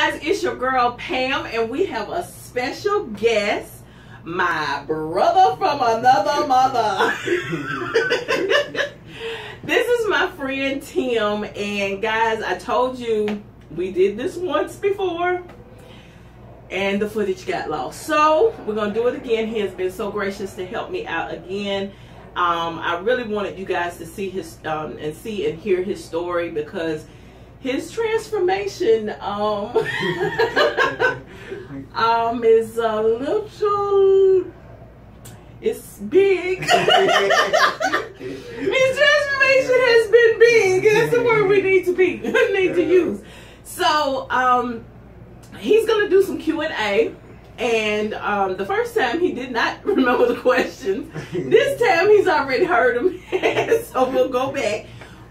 guys, it's your girl Pam, and we have a special guest, my brother from another mother. this is my friend Tim, and guys, I told you we did this once before, and the footage got lost. So we're gonna do it again. He has been so gracious to help me out again. Um, I really wanted you guys to see his um, and see and hear his story because his transformation um, um, is a little it's big. his transformation has been big. That's the word we need to be need to use. So um, he's gonna do some Q and A. And um, the first time he did not remember the questions. This time he's already heard them, so we'll go back.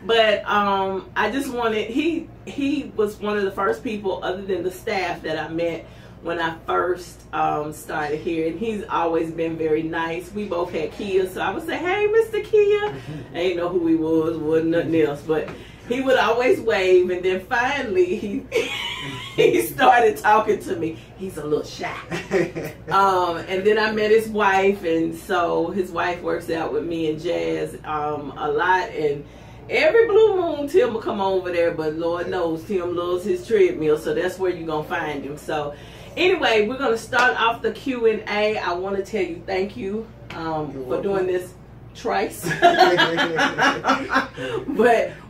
But um, I just wanted he he was one of the first people other than the staff that I met when I first um, started here, and he's always been very nice. We both had Kia, so I would say, "Hey, Mr. Kia," I ain't know who he was, wasn't nothing else, but he would always wave, and then finally he he started talking to me. He's a little shy. um, and then I met his wife, and so his wife works out with me and Jazz um, a lot, and every blue moon Tim will come over there, but Lord knows Tim loves his treadmill, so that's where you're gonna find him. So anyway, we're gonna start off the Q and A. I want to tell you thank you um, for doing this trice. but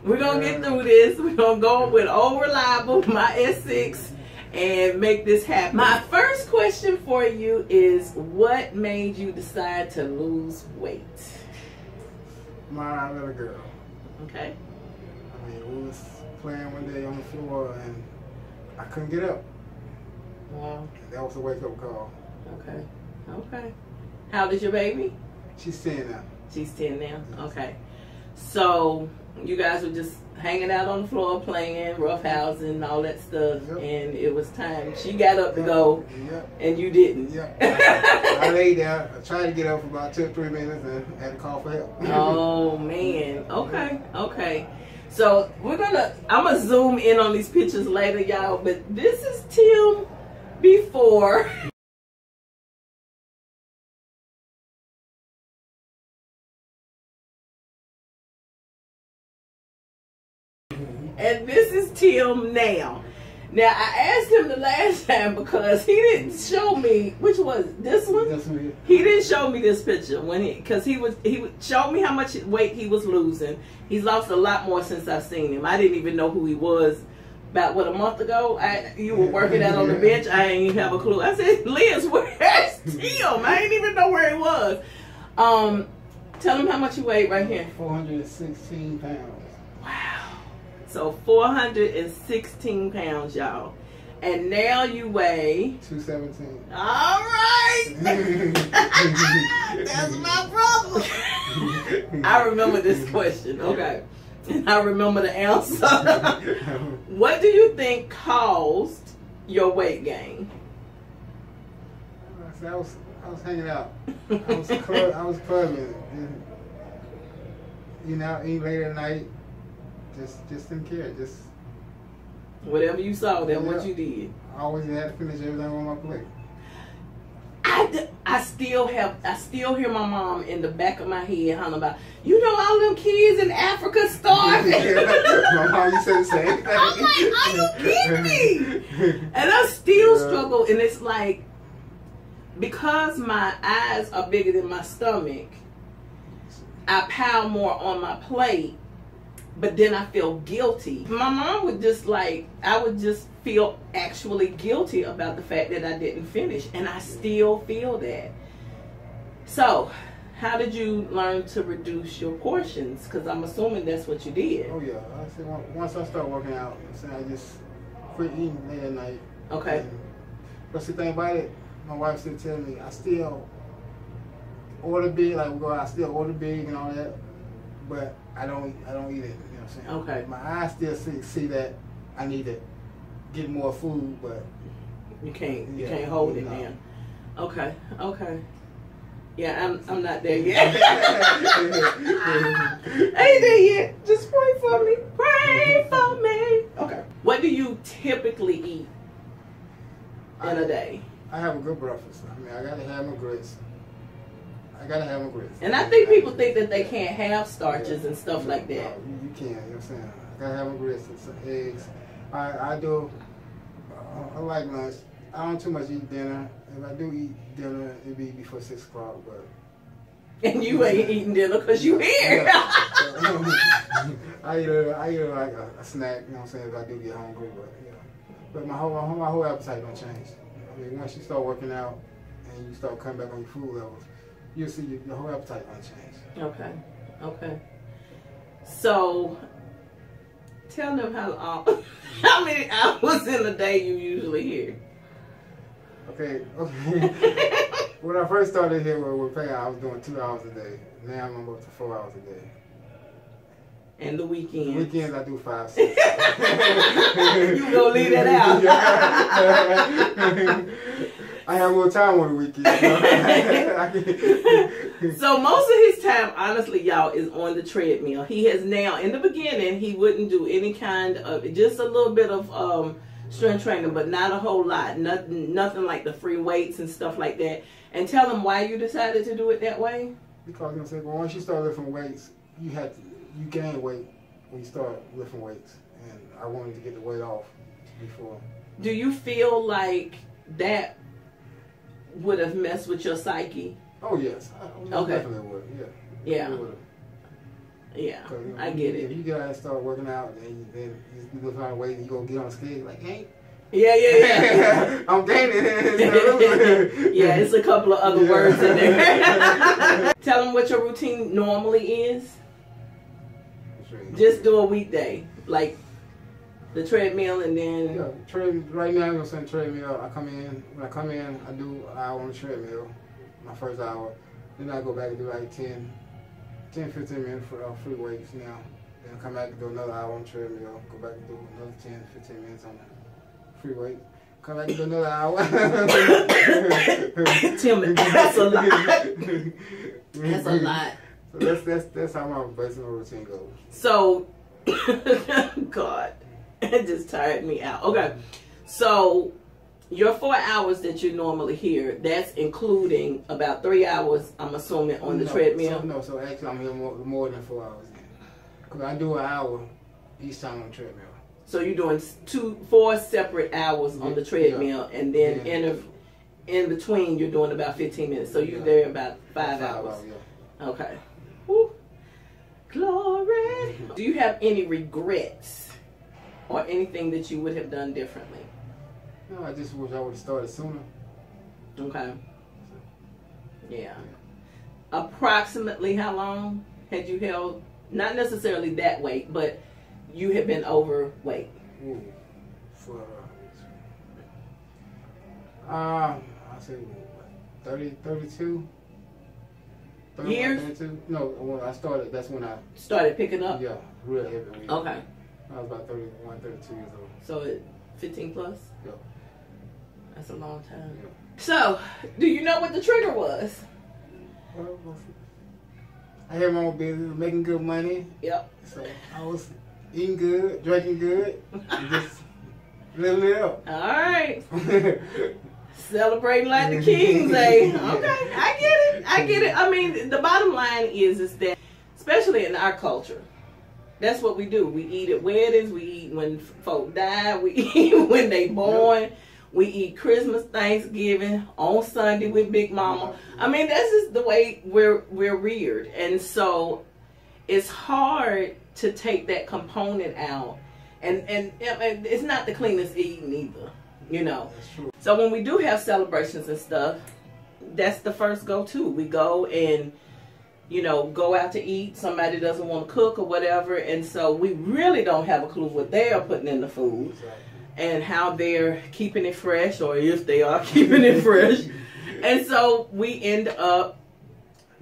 we're gonna get through this. We're gonna go with old reliable, my S6, and make this happen. My first question for you is what made you decide to lose weight? My little girl. Okay. I mean, we was playing one day on the floor and I couldn't get up. Wow. That was a wake up call. Okay. Okay. How old is your baby? She's 10 now. She's 10 now. Okay. So you guys were just hanging out on the floor playing, roughhousing, all that stuff, Yep. and it was time. She got up to go, Yep. and you didn't. Yep. I laid down I tried to get up for about two or three minutes and had to call for help. Oh man. Okay. Okay. So we're gonna. I'm gonna zoom in on these pictures later, y'all. But this is Tim before. Tim now. Now I asked him the last time because he didn't show me which was this one. He didn't show me this picture when he because he was he showed me how much weight he was losing. He's lost a lot more since I've seen him. I didn't even know who he was about what a month ago. I you were working out on the bench. I didn't even have a clue. I said, Liz, where's Tim? I didn't even know where he was. Um, tell him how much you weighed right here. 416 pounds. So 416 pounds, y'all. And now you weigh. 217. All right. That's my problem. I remember this question. Okay. And I remember the answer. what do you think caused your weight gain? I was I was hanging out. I was club, I was clubbing. And, you know, eat late at night. Just just didn't care. Just Whatever you saw, that's what you did. I always had to finish everything on my plate. I, d- I still have I still hear my mom in the back of my head hollering about you know all them kids in Africa starving. my mom used to the same thing. I'm like, are you kidding me? And I still Yeah. struggle, and it's like because my eyes are bigger than my stomach, I pile more on my plate, but then I feel guilty. My mom would just like, I would just feel actually guilty about the fact that I didn't finish, and I still feel that. So, how did you learn to reduce your portions? Because I'm assuming that's what you did. Oh yeah, I said once I start working out, I I just quit eating late at night. Okay. And What's the thing about it? My wife still tell me I still order big, like we go out, I still order big and all that, but I don't I don't eat it. You know what I'm saying? Okay. My eyes still see see that I need to get more food, but You can't you Yeah, can't hold it no. now. Okay, okay. Yeah, I'm I'm not there yet. I ain't there yet. Just pray for me. Pray for me. Okay. What do you typically eat in a day. I have a good breakfast. I mean, I gotta have my grits. I gotta have my grits. And I think people think that they can't have starches and stuff like No, that. you, you can. You know what I'm saying? I gotta have a grits and some eggs. I I do. Uh, I like lunch. I don't too much eat dinner. If I do eat dinner, it'd be before six o'clock. But And you ain't eating dinner because you here. Yeah. I eat a, I eat a, like a, a snack. You know what I'm saying? If I do get hungry, but you know. But my whole my whole, my whole appetite don't change. I mean, once you start working out and you start coming back on your food levels, you'll see your, whole appetite gonna change. Okay. Okay. So, tell them how uh, long, how many hours in a day you usually here. Okay. Okay. when I first started here with, with Pay, I was doing two hours a day. Now I'm up to four hours a day. And the The weekend. weekends I do five, six. You gonna leave that out. I have more time on the weekend. You know? I can- So most of his time, honestly, y'all, is on the treadmill. He has now, in the beginning, he wouldn't do any kind of, just a little bit of um, strength training, but not a whole lot. Nothing, nothing like the free weights and stuff like that. And tell him why you decided to do it that way. Because you know, say, well, once you start lifting weights, you have to, you gain weight when you start lifting weights, and I wanted to get the weight off before. Do you feel like that would have messed with your psyche? Oh yes, I, Okay. definitely would. Yeah. Yeah, It would've. yeah, you know, I get If it. you get out start working out, then you, then you lift out weight, and you gonna get on the scale like, hey, Yeah, yeah, yeah. I'm gaining. yeah, it's a couple of other Yeah. words in there. Tell them what your routine normally is. Just do a weekday, like the treadmill, and then Yeah, tread, right now I'm gonna send treadmill. I come in, when I come in, I do an hour on the treadmill, my first hour. Then I go back and do like 10, 10 15 minutes for uh, free weights now. Then I come back and do another hour on the treadmill. Go back and do another 10, 15 minutes on the free weight. Come back and do another hour. Tim, that's a lot. That's a lot. So that's, that's, that's how my basic routine goes. So, God, it just tired me out. Okay, so your four hours that you normally hear, that's including about three hours, I'm assuming, on the No, treadmill. So, no, so actually I'm here more, more than four hours. Because I do an hour each time on the treadmill. So you're doing two, four separate hours on the Yeah. treadmill, and then Yeah. in, in between you're doing about 15 minutes. So you're Yeah. there about five, hours. yeah. Okay. Woo. Glory. Do you have any regrets or anything that you would have done differently? No, I just wish I would have started sooner. Okay. Yeah. Approximately how long had you held, not necessarily that weight, but you had been overweight? Ooh, for uh, I say what, 30, 32? 31, Years? 32? No, when I started, that's when I, Started picking up? yeah, real heavy. weight. Okay. I was about 31, 32 years old. So it 15 plus? Yeah. That's a long time. Yeah. So, do you know what the trigger was? I had my own business, making good money. Yep. So I was eating good, drinking good, and just living it up. All right. Celebrating like the kings, eh? Okay, I get it. I get it. I mean, the bottom line is is that, especially in our culture, that's what we do. We eat at weddings. We eat when folk die. We eat when they born. We eat Christmas, Thanksgiving on Sunday with Big mm-hmm. Mama. I mean, that's just the way we're we're reared, and so it's hard to take that component out. And and, and it's not the cleanest eating either, you know. So when we do have celebrations and stuff, that's the first go to. We go and you know go out to eat. Somebody doesn't want to cook or whatever, and so we really don't have a clue what they are putting in the food and how they're keeping it fresh or if they are keeping it fresh. And so we end up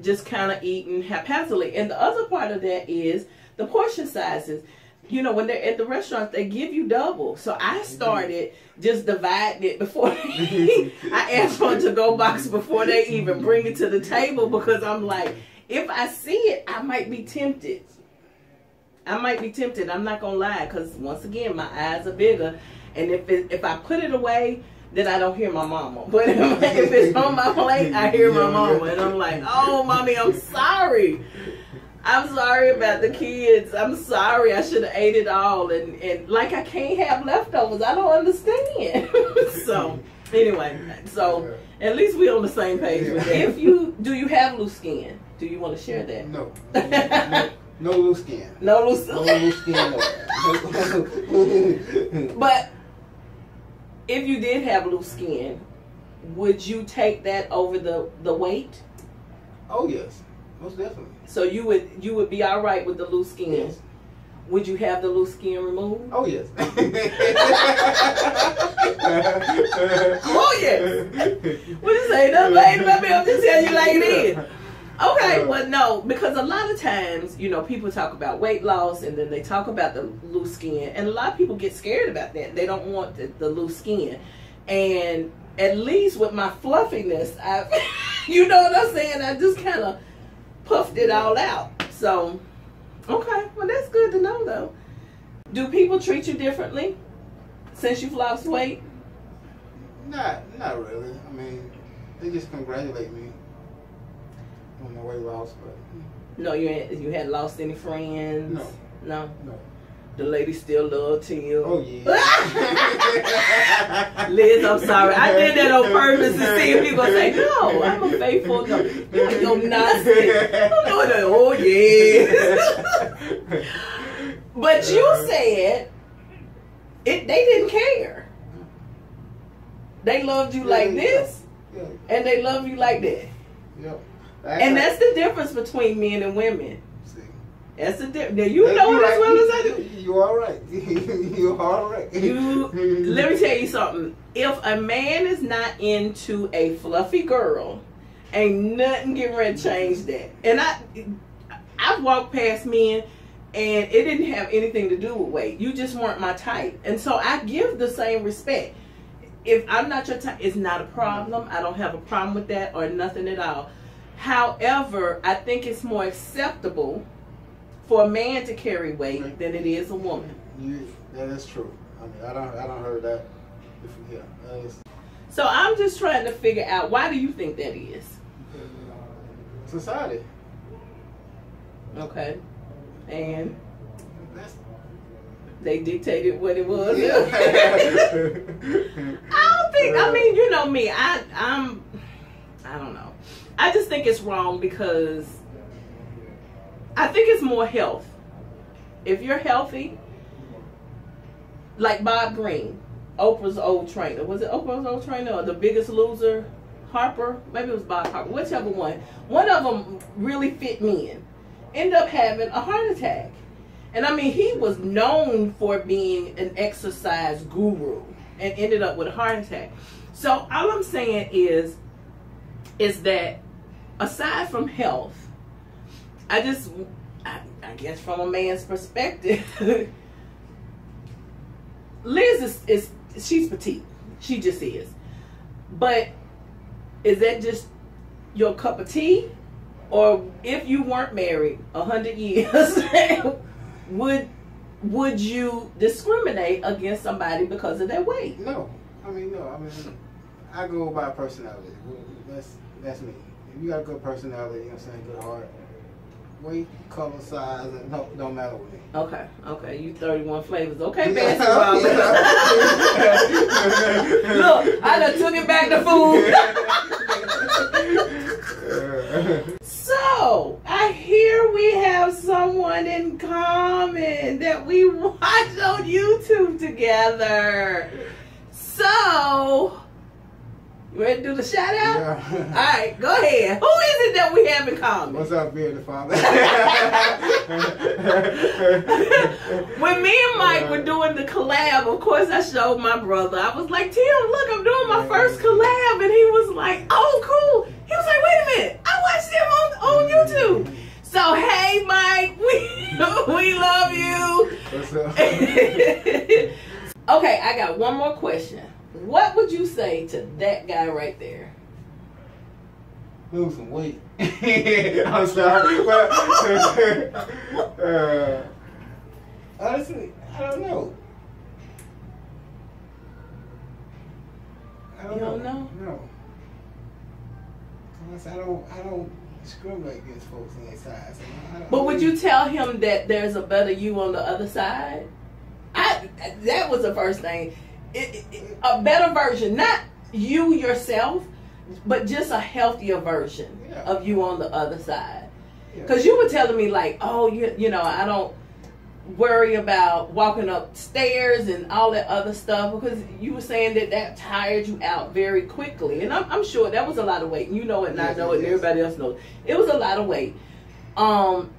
just kind of eating haphazardly. And the other part of that is the portion sizes. You know, when they're at the restaurant, they give you double. So I mm-hmm. started just dividing it before I asked for a to-go box before they even bring it to the table because I'm like, if I see it, I might be tempted. I might be tempted. I'm not gonna lie, because once again, my eyes are bigger, and if it, if I put it away, then I don't hear my mama. But if it's on my plate, I hear my mama, and I'm like, "Oh, mommy, I'm sorry. I'm sorry about the kids. I'm sorry. I should have ate it all, and and like I can't have leftovers. I don't understand. so anyway, so at least we on the same page. with that. If you do, you have loose skin. Do you want to share that? No. no. No loose skin. No loose. Skin. No loose skin. But if you did have loose skin, would you take that over the the weight? oh yes, most definitely. So you would you would be all right with the loose skin. Yes. Would you have the loose skin removed? Oh yes. Oh, yes. What you say? No, baby, baby, I'm just telling you like it is. Okay, well, no, because a lot of times, you know, people talk about weight loss and then they talk about the loose skin, and a lot of people get scared about that. They don't want the, the loose skin. And at least with my fluffiness, I, you know what I'm saying? I just kind of puffed it all out. So, okay, well, that's good to know, though. Do people treat you differently since you've lost weight? Not, not really. I mean, they just congratulate me on my weight loss, but No, you had, you hadn't lost any friends. No. No. no. The lady still love Tim. Oh yeah. Liz, I'm sorry. I did that on purpose to see if people say, no, I'm a faithful girl. You ain't no nonsense. I'm doing that. Oh, yeah. but you uh-huh. said it. they didn't care. They loved you like this, Yeah. and they love you like that. Yep. And that's the difference between men and women. See. That's the difference. You know it as well as I do. You all right. you all right. You let me tell you something. If a man is not into a fluffy girl, ain't nothing getting ready to change that. And I I've walked past men and it didn't have anything to do with weight. You just weren't my type. And so I give the same respect. If I'm not your type, it's not a problem. I don't have a problem with that or nothing at all. However, I think it's more acceptable for a man to carry weight than it is a woman. You, that is true. I mean, I don't, I don't heard that. Before. Yeah, that is So I'm just trying to figure out why do you think that is? society. Okay. And they dictated what it was. yeah. I don't think I mean, you know me, I I'm I don't know. I just think it's wrong because I think it's more health. If you're healthy, like Bob Greene, Oprah's old trainer. Was it Oprah's old trainer or the biggest loser? Harper? Maybe it was Bob Harper. Whichever one. One of them really fit men. End up having a heart attack. And I mean, he was known for being an exercise guru and ended up with a heart attack. So all I'm saying is, is that aside from health, I just, I, I guess from a man's perspective, Liz is, is she's petite. She just is. But is that just your cup of tea? Or if you weren't married a hundred years, would would you discriminate against somebody because of their weight? no, I mean no. I mean, I go by personality. That's that's me. If you got a good personality, you know what I'm saying, good heart, weight, color, size, it no, don't matter with me. Okay, okay, you 31 flavors. Okay. Fancy Robin. Look, I done took it back to food. So, I hear we have someone in common that we watch on YouTube together. So, you ready to do the shout out? Yeah. All right, go ahead. Who is it that we have in common? What's up, being the father? when me and Mike were doing the collab, of course I showed my brother. I was like, Tim, look, I'm doing my first collab. And he was like, oh, cool. He was like, wait a minute. I watched him on, on YouTube. So, hey, Mike, we, we love you. What's up? okay, I got one more question. What would you say to that guy right there? Lose some weight. I'm sorry. Uh, honestly, I don't know. I don't You know. don't know? No. Cause I don't. I don't discriminate against folks in their size. But would you tell him that there's a better you on the other side? I that was the first thing. It, it- a better version, not you yourself, but just a healthier version Yeah. of you on the other side. Yeah. Because you were telling me like, oh, you you know, I don't worry about walking up stairs and all that other stuff because you were saying that that tired you out very quickly, and I'm, I'm sure that was a lot of weight. You know it, and I know it, and yes. everybody else knows it was a lot of weight. Um,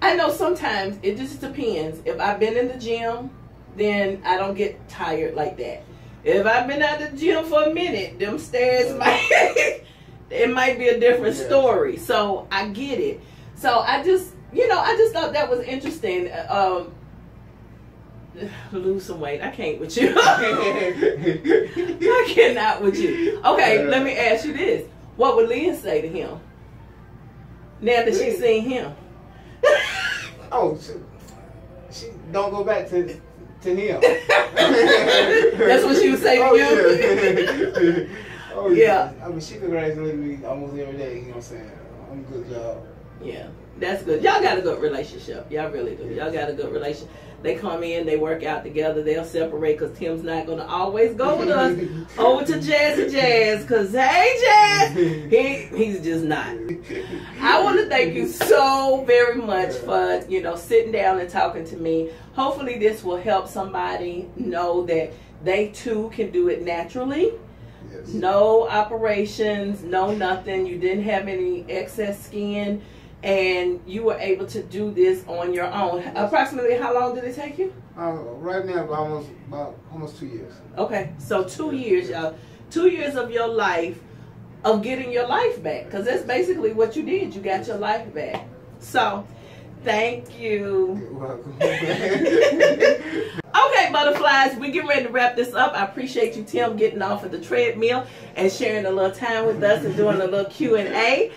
I know sometimes it just depends. If I've been in the gym, then I don't get tired like that. If I've been at the gym for a minute, them stairs might it might be a different Yeah. story. So I get it. So I just you know I just thought that was interesting. Um, lose some weight. I can't with you. I cannot with you. Okay, let me ask you this: What would Leah say to him now that she's seen him? Oh, she, she don't go back to to him. That's what she would say to oh, you? Yeah. oh Yeah. yeah. I mean, she congratulates me almost every day. You know what I'm saying? I'm good job. Yeah, that's good. Y'all got a good relationship. Y'all really do. Y'all got a good relationship. They come in, they work out together. They'll separate because Tim's not gonna always go with us over to Jazzy Jazz. Cause hey, Jazz, he he's just not. I want to thank you so very much for you know sitting down and talking to me. Hopefully, this will help somebody know that they too can do it naturally. Yes. No operations, no nothing. You didn't have any excess skin, and you were able to do this on your own. Approximately, how long did it take you? Uh, right now, about almost about almost two years. Okay, so two years, y'all. Two years of your life of getting your life back, because that's basically what you did. You got your life back. So, thank you. You're welcome. Okay, butterflies, we getting ready to wrap this up. I appreciate you, Tim, getting off of the treadmill and sharing a little time with us and doing a little Q and A.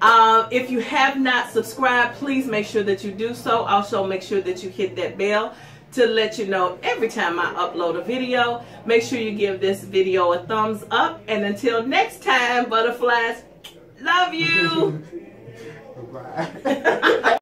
Um, if you have not subscribed, please make sure that you do so. Also, make sure that you hit that bell to let you know every time I upload a video. Make sure you give this video a thumbs up. And until next time, butterflies, love you. Bye.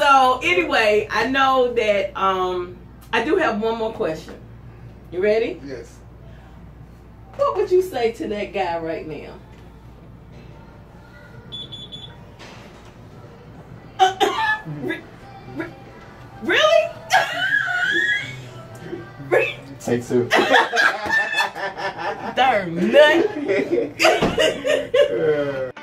So anyway, I know that um I do have one more question. You ready? yes. What would you say to that guy right now? Re- re- really? Re- Take two. Darn nut. Uh,